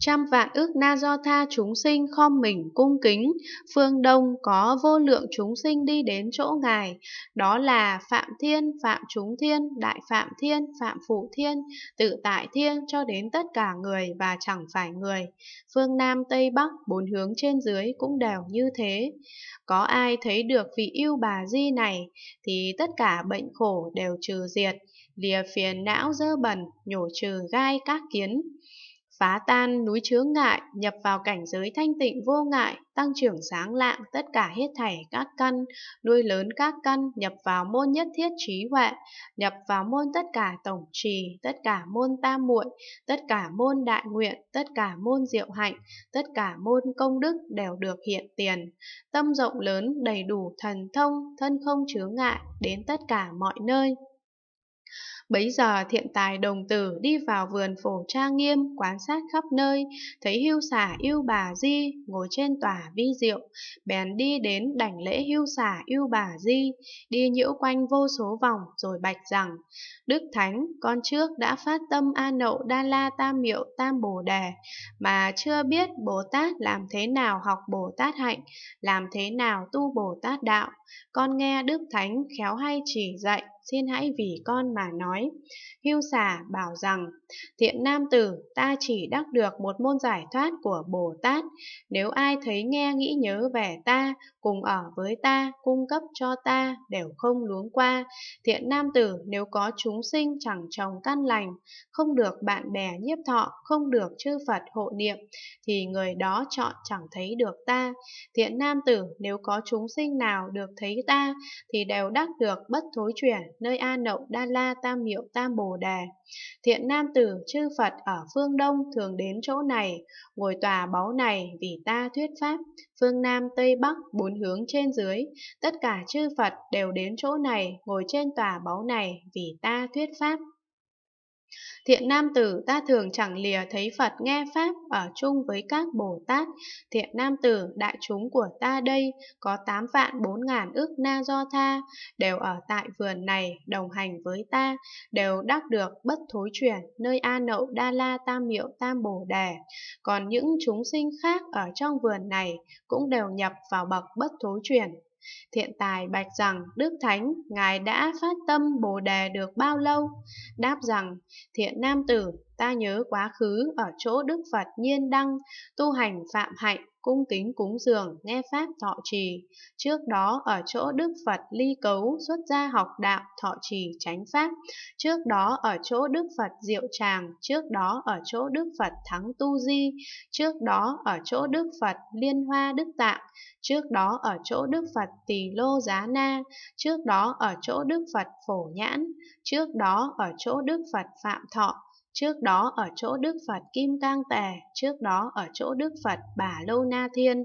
trăm vạn ức na do tha chúng sinh khom mình cung kính, phương đông có vô lượng chúng sinh đi đến chỗ ngài, đó là Phạm Thiên, Phạm Chúng Thiên, Đại Phạm Thiên, Phạm Phụ Thiên, Tự Tại Thiên cho đến tất cả người và chẳng phải người. Phương Nam, Tây, Bắc, bốn hướng trên dưới cũng đều như thế. Có ai thấy được vị yêu bà di này thì tất cả bệnh khổ đều trừ diệt, lìa phiền não dơ bẩn, nhổ trừ gai các kiến phá tan núi chướng ngại, nhập vào cảnh giới thanh tịnh vô ngại, tăng trưởng sáng lạng tất cả hết thảy các căn, nuôi lớn các căn, nhập vào môn nhất thiết trí huệ, nhập vào môn tất cả tổng trì, tất cả môn tam muội, tất cả môn đại nguyện, tất cả môn diệu hạnh, tất cả môn công đức đều được hiện tiền. Tâm rộng lớn đầy đủ thần thông, thân không chướng ngại đến tất cả mọi nơi. Bấy giờ thiện tài đồng tử đi vào vườn phổ trang nghiêm, quan sát khắp nơi, thấy hưu xả yêu bà di ngồi trên tòa vi diệu, bèn đi đến đảnh lễ hưu xả yêu bà di, đi nhiễu quanh vô số vòng rồi bạch rằng, Đức Thánh, con trước đã phát tâm A Nậu Đa La Tam Miệu Tam Bồ Đề, mà chưa biết Bồ Tát làm thế nào học Bồ Tát hạnh, làm thế nào tu Bồ Tát đạo. Con nghe Đức Thánh khéo hay chỉ dạy, xin hãy vì con mà nói. Hưu xà bảo rằng, thiện nam tử, ta chỉ đắc được một môn giải thoát của Bồ Tát. Nếu ai thấy nghe nghĩ nhớ về ta, cùng ở với ta, cung cấp cho ta, đều không luống qua. Thiện nam tử, nếu có chúng sinh chẳng trồng căn lành, không được bạn bè nhiếp thọ, không được chư Phật hộ niệm, thì người đó chọn chẳng thấy được ta. Thiện nam tử, nếu có chúng sinh nào được thấy ta, thì đều đắc được bất thối chuyển, nơi A Nậu Đa La Tam Miệu Tam Bồ Đề. Thiện nam tử chư Phật ở phương Đông thường đến chỗ này, ngồi tòa báu này vì ta thuyết pháp. Phương Nam, Tây, Bắc, bốn hướng trên dưới, tất cả chư Phật đều đến chỗ này, ngồi trên tòa báu này vì ta thuyết pháp. Thiện nam tử ta thường chẳng lìa thấy Phật nghe Pháp ở chung với các Bồ Tát. Thiện nam tử đại chúng của ta đây có tám vạn bốn ngàn ước na do tha, đều ở tại vườn này đồng hành với ta, đều đắc được bất thối chuyển nơi A Nậu Đa La Tam Miệu Tam Bồ Đề. Còn những chúng sinh khác ở trong vườn này cũng đều nhập vào bậc bất thối chuyển Thiện tài bạch rằng, Đức Thánh, Ngài đã phát tâm Bồ Đề được bao lâu? Đáp rằng, thiện nam tử, ta nhớ quá khứ ở chỗ Đức Phật nhiên đăng, tu hành phạm hạnh, cung kính cúng dường, nghe pháp thọ trì. Trước đó ở chỗ Đức Phật ly cấu xuất gia học đạo thọ trì tránh pháp. Trước đó ở chỗ Đức Phật diệu tràng, trước đó ở chỗ Đức Phật thắng tu di, trước đó ở chỗ Đức Phật liên hoa đức tạng, trước đó ở chỗ Đức Phật tỳ lô giá na, trước đó ở chỗ Đức Phật phổ nhãn, trước đó ở chỗ Đức Phật phạm thọ, trước đó ở chỗ Đức Phật Kim Cang Tề, trước đó ở chỗ Đức Phật Bà Lô Na Thiên.